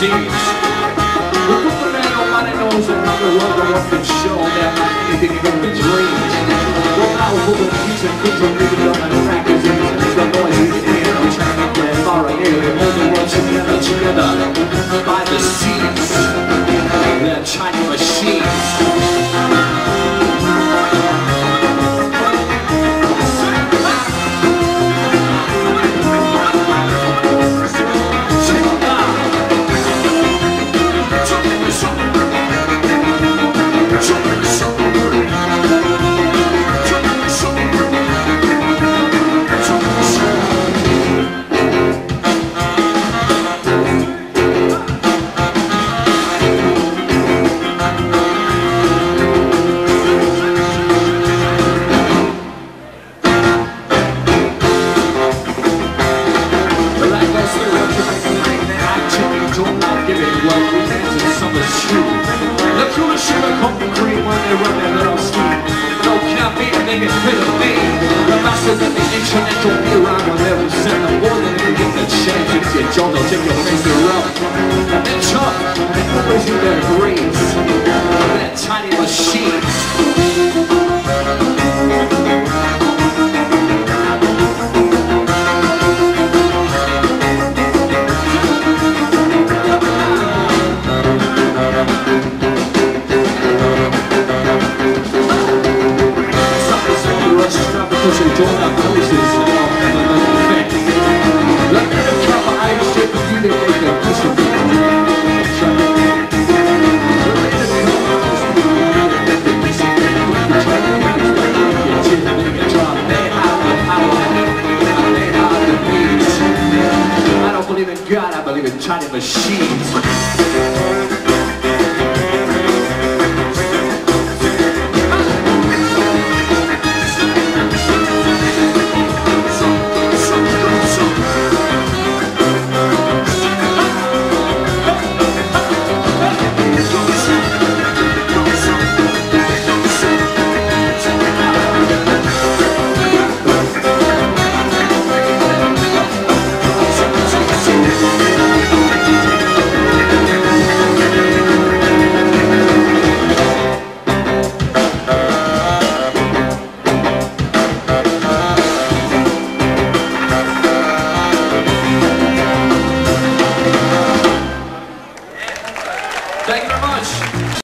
seams. The good man nobody knows another world the one can show them anything can dream. Well, now we're the of things are really on the track is in the noise we hear. I'm trying to get far and hold the world together, together by the seams. They're tiny machines. The masters of the internet don't be around when they're send the more than they get the change. It's your job, they'll take your to rub. And then chop, and always in their graves. That tiny machines. Voices and I'll never let their push of I don't believe in God, I believe in Chinese machines.